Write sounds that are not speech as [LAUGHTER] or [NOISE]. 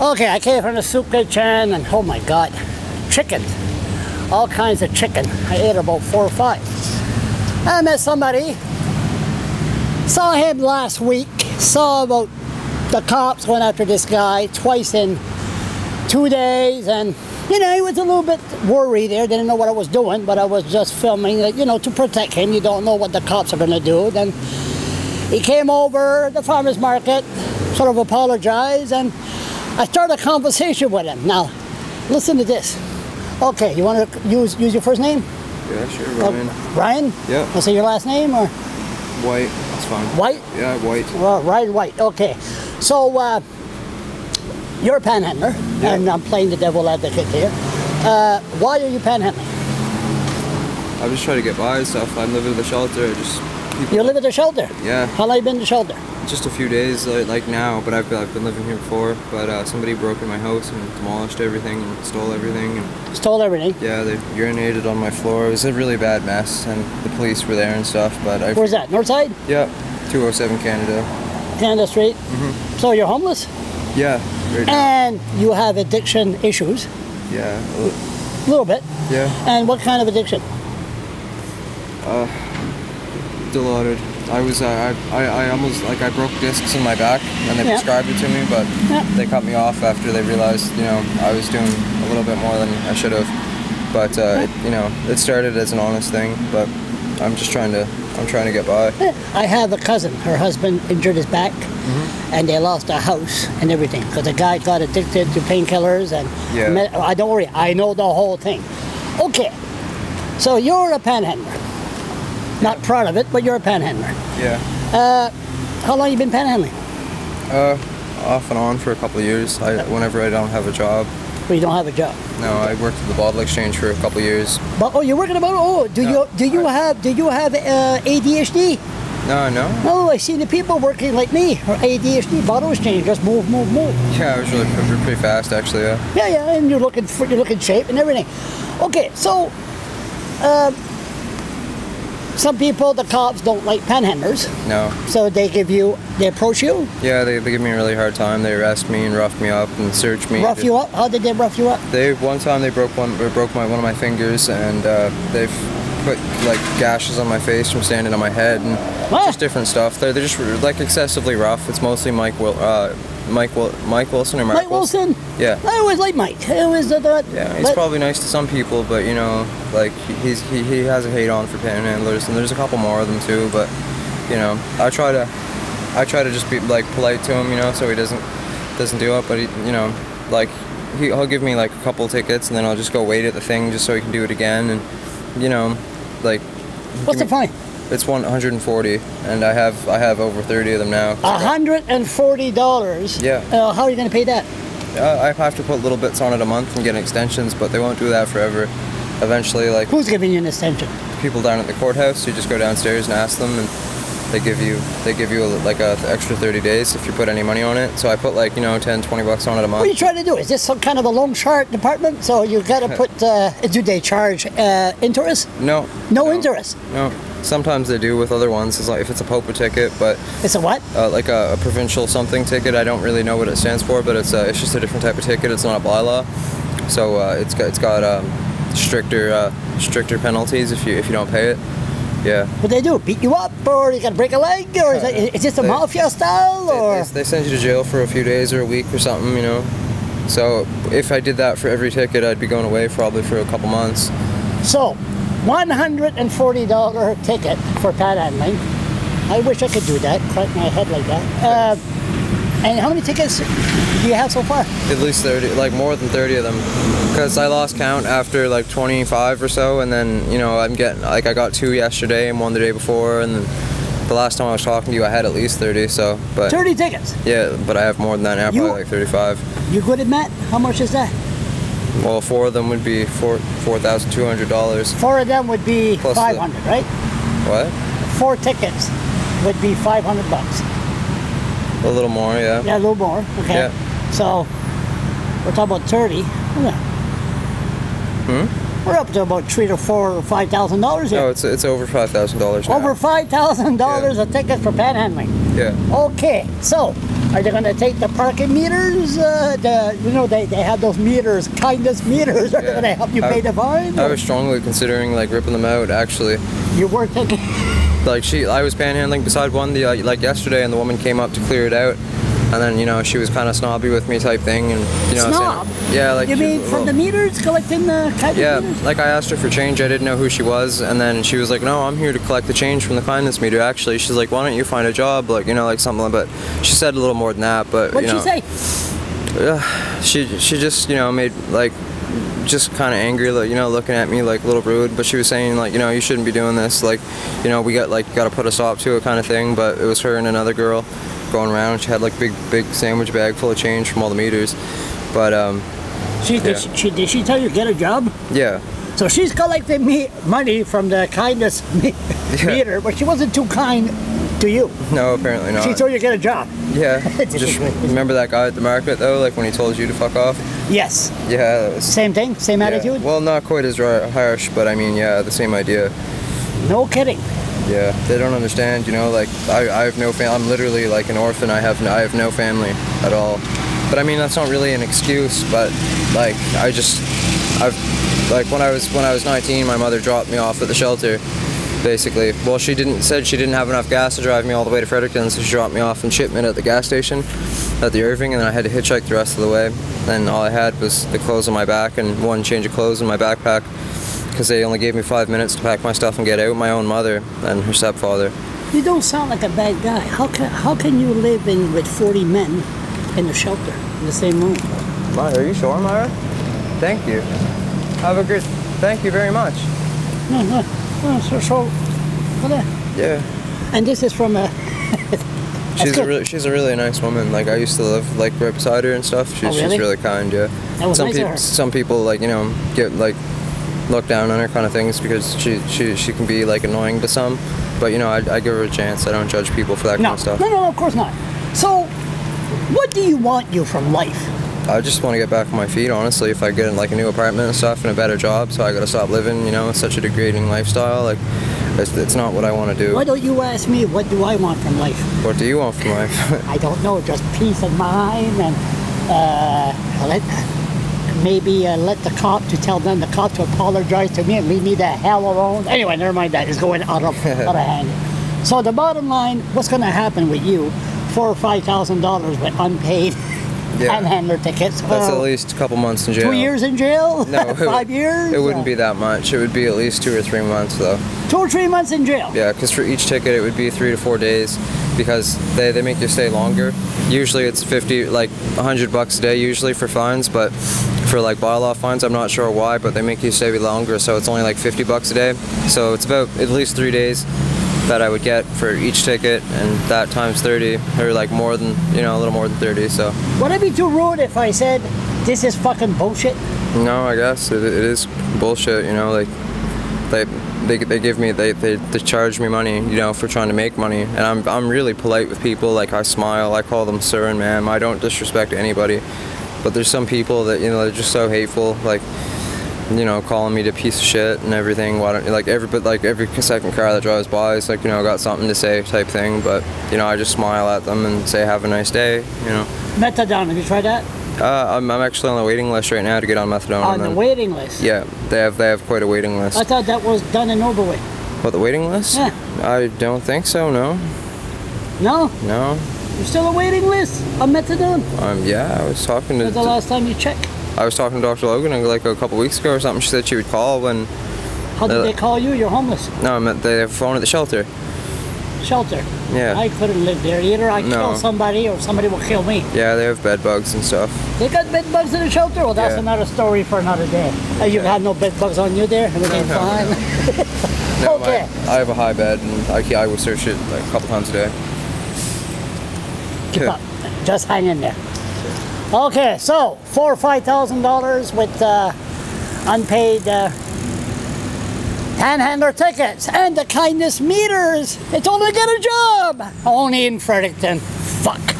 Okay, I came from the soup kitchen and oh my god, chicken. All kinds of chicken. I ate about four or five. I met somebody, saw him last week, saw about the cops went after this guy twice in two days and you know, he was a little bit worried there, didn't know what I was doing, but I was just filming, you know, to protect him. You don't know what the cops are going to do. Then he came over the farmer's market, sort of apologized, and I started a conversation with him. Now, listen to this. Okay, you want to use use your first name? Yeah, sure, Uh, Ryan. Ryan? Yeah. I'll say your last name or White. That's fine. White? Yeah, white. Well, Ryan White. Okay. So, uh, you're a panhandler, Yeah. and I'm playing the devil advocate here. Uh, why are you panhandling? I'm just trying to get by and stuff. I'm living in the shelter. I Just people. You live at the shelter? Yeah. How long you been in the shelter? Just a few days, like, like now, but I've been, I've been living here before. But uh, somebody broke in my house and demolished everything and stole everything. And Stole everything. yeah, they urinated on my floor. It was a really bad mess, and the police were there and stuff. But I. Where's that? Northside? Yeah, 207 Canada. Canada Street? Mm-hmm. So you're homeless? Yeah. Right. And you have addiction issues, Yeah. a little bit. Yeah. And what kind of addiction? Dilaudid. I was, uh, I, I, I almost, like, I broke discs in my back, and they Yeah. prescribed it to me, but Yeah. they cut me off after they realized, you know, I was doing a little bit more than I should have. But, uh, it, you know, it started as an honest thing, but I'm just trying to, I'm trying to get by. I have a cousin. Her husband injured his back, Mm-hmm. and they lost a house and everything because the guy got addicted to painkillers and. Yeah. med- I don't worry. I know the whole thing. Okay, so you're a panhandler. Not proud of it, but you're a panhandler. Yeah. How long you been panhandling? Uh, off and on for a couple of years. I, whenever I don't have a job. Well, you don't have a job. No, I worked at the bottle exchange for a couple of years. But oh, you're working about. Oh, do No, you do you I- have do you have uh, ADHD? No, no. No, I see the people working like me or ADHD bottle exchange. Just move, move, move. Yeah, I was really pretty, pretty fast, actually. Yeah. Yeah, yeah, and you're looking for you're looking shape and everything. Okay, so um, some people, the cops don't like panhandlers, No. so they give you they approach you, Yeah, they, they give me a really hard time. They arrest me and rough me up and search me. rough you up. How did they rough you up? They one time they broke one broke my one of my fingers and uh, they've put like gashes on my face from standing on my head and What? just different stuff. They're, they're just like excessively rough. It's mostly Mike Will. uh, Mike Wil- Mike Wilson or Mark Mike Wilson. Yeah. I always like Mike. I always that. Yeah, he's but- probably nice to some people, but you know, like he- he's he, he has a hate on for panhandlers, and there's a couple more of them too. But you know, I try to I try to just be like polite to him, you know, so he doesn't doesn't do it. But he, you know, like he, he'll give me like a couple tickets, and then I'll just go wait at the thing just so he can do it again, and you know, like What's the fine? It's 140, and I have I have over 30 of them now. A hundred and forty dollars. Yeah. Uh, how are you going to pay that? Uh, I have to put little bits on it a month and get extensions, but they won't do that forever. Eventually, like Who's giving you an extension? people down at the courthouse. You just go downstairs and ask them, and they give you they give you a, like a extra 30 days if you put any money on it. So I put like you know 10, 20 bucks on it a month. What are you trying to do? Is this some kind of a loan shark department? So you got to put. Uh, do they charge uh, interest? No, No interest. No, sometimes they do with other ones. It's like if it's a POPA ticket, but It's a what? uh, like a, a provincial something ticket. I don't really know what it stands for, but it's uh, it's just a different type of ticket. It's not a bylaw, so uh, it's got it's got um, stricter uh, stricter penalties if you if you don't pay it. Yeah. What they do? Beat you up, or you got to break a leg, or is, that, is this a They- mafia style, They, or? they, they send you to jail for a few days or a week or something, you know. So if I did that for every ticket, I'd be going away probably for a couple months. So, one hundred and forty dollar ticket for panhandling. I wish I could do that. Crack my head like that. Uh, and how many tickets do you have so far? At least 30, like more than 30 of them. Because I lost count after like 25 or so, and then, you know, I'm getting, like, I got two yesterday and one the day before, and then the last time I was talking to you, I had at least 30, so, but, Thirty tickets. yeah, but I have more than that now, You- probably like 35. You good at math? How much is that? Well, four of them would be four $4,200. Four of them would be Plus five hundred, right? What? Four tickets would be five hundred bucks. A little more, yeah. Yeah, a little more. Okay. Yeah. So we're talking about thirty. Yeah. Hmm? We're up to about three to four or five thousand dollars here. No, it's it's over five thousand dollars. Over five thousand dollars a ticket for panhandling. Yeah. Okay, so are they going to take the parking meters? Uh, the you know they, they have those meters, kindness meters. [LAUGHS] Are they going to help you I- pay the fine? I was strongly considering like ripping them out. Actually, you were thinking. like she, I was panhandling beside one the uh, like yesterday, and the woman came up to clear it out, and then you know she was kind of snobby with me type thing, and you know saying- Snob? yeah, like you she- mean from the meters collecting the Yeah, meters? like I asked her for change. I didn't know who she was, and then she was like, "No, I'm here to collect the change from the kindness meter." Actually, she's like, "Why don't you find a job?" Like, you know, like something. But she said a little more than that. But What'd you she know, say? she she just you know made like just kind of angry, like you know, looking at me like a little rude. But she was saying like, you know, you shouldn't be doing this. Like, you know, we got like got to put a stop to it, kind of thing. But it was her and another girl going around. She had like big big sandwich bag full of change from all the meters. But um, She, did, Yeah. she, she, did she tell you to get a job? yeah, So she's collecting me money from the kindness [LAUGHS] me- Yeah. meter, but she wasn't too kind to you. no, apparently not. She told you to get a job. Yeah. [LAUGHS] Just remember that guy at the market though, like when he told you to fuck off. Yes. Yeah, was. Same thing, same yeah. attitude. Well, not quite as harsh, but I mean, yeah, the same idea. No kidding. Yeah, they don't understand, you know. Like I, I have no fam. I'm literally like an orphan. I have, no, I have no family at all. But I mean, that's not really an excuse. But like, I just, I've, like when I was when I was 19, my mother dropped me off at the shelter. Basically, well, she didn't said she didn't have enough gas to drive me all the way to Fredericton, so she dropped me off in Chipman at the gas station, at the Irving, and then I had to hitchhike the rest of the way. Then all I had was the clothes on my back and one change of clothes in my backpack, because they only gave me five minutes to pack my stuff and get out. My own mother and her stepfather. You don't sound like a bad guy. How can how can you live in with 40 men in a shelter in the same room? Myra, are you sure, Myra? Thank you. Have a good. Thank you very much. No, no. no so, so well, Yeah. and this is from a. [LAUGHS] She's a really, she's a really nice woman. Like I used to live like right beside her and stuff. She's, Oh, really? she's really kind. Yeah. That was some nice of people her. some people like you know get like look down on her kind of things because she she she can be like annoying to some. But you know I, I give her a chance. I don't judge people for that No, kind of stuff. no, no, no, of course not. So, what do you want you from life? I just want to get back on my feet. Honestly, if I get in like a new apartment and stuff and a better job, so I got to stop living. You know, such a degrading lifestyle. Like it's, it's not what I want to do. Why don't you ask me what do I want from life? What do you want from life? [LAUGHS] I don't know, just peace of mind and uh, maybe uh, let the cop to tell them the cop to apologize to me and leave me the hell alone. Anyway, never mind that. It's going out of [LAUGHS] out of hand. So the bottom line, what's going to happen with you? Four or five thousand dollars with unpaid Yeah. panhandler tickets. That's Uh, at least a couple months in jail. two years in jail. No, [LAUGHS] five years. It wouldn't Uh, be that much. It would be at least two or three months, though. two or three months in jail. Yeah, because for each ticket it would be three to four days, because they, they make you stay longer. Usually it's fifty, like hundred bucks a day usually for fines, but for like bylaw fines, I'm not sure why, but they make you stay longer, so it's only like fifty bucks a day. So it's about at least three days that I would get for each ticket, and that times thirty, or like more than you know a little more than thirty. So Would it be too rude if I said this is fucking bullshit? No, I guess it, it is bullshit. You know, like they they, they give me they, they they charge me money. You know, for trying to make money, and I'm I'm really polite with people. Like I smile, I call them sir and ma'am. I don't disrespect anybody. But there's some people that you know they're just so hateful. Like you know, calling me a piece of shit and everything. Why don't like every but like every second car that drives by is like you know got something to say type thing. But you know, I just smile at them and say have a nice day. You know. Methadone, have you tried that? Uh, I'm, I'm actually on the waiting list right now to get on methadone. On and the waiting list. yeah, they have they have quite a waiting list. I thought that was done and over with. What the waiting list? Yeah. I don't think so. No, No? no. You're still a waiting list on methadone? Um, yeah, I was talking to When's the last time you checked? I was talking to Dr. Logan uh, like a couple weeks ago or something. She said she would call when How did Uh, they call you? You're homeless. no, I meant they have a phone at the shelter. Shelter. Yeah. I couldn't live there. Either I No. kill somebody or somebody will kill me. Yeah, they have bed bugs and stuff. They got bed bugs in the shelter? Well, that's Yeah. another story for another day. Uh, you Okay. had no bed bugs on you there? Everything No, no, fine? [LAUGHS] No, Okay. my, I have a high bed and I, I will search it like a couple times a day. Keep up. Just hang in there. Okay, so four or five thousand dollars with uh, unpaid uh, panhandler tickets and the kindness meters. It's only get a job. Only in Fredericton. Fuck.